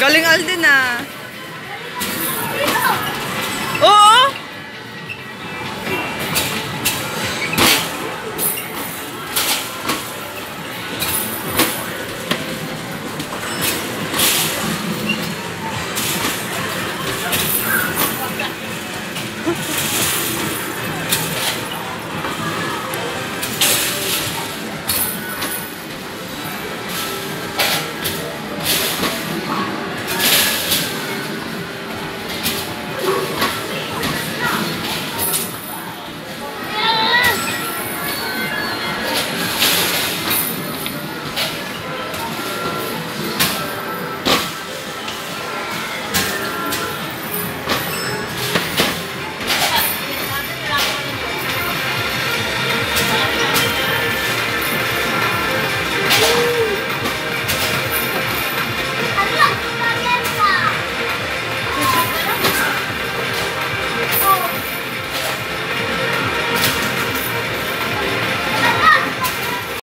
Galing Alden ah.